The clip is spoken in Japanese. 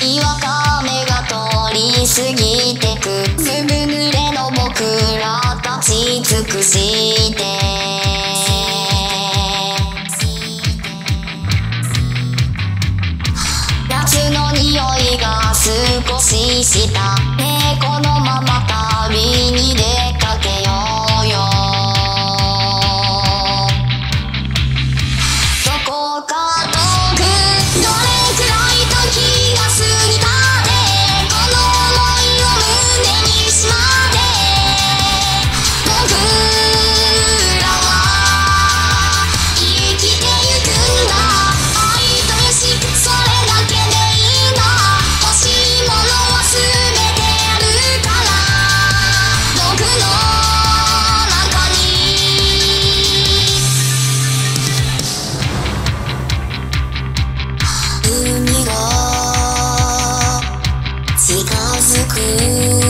にわか雨が通り過ぎてく。ずぶ濡れの僕ら立ち尽くして。夏の匂いが少しした。猫のままた近づく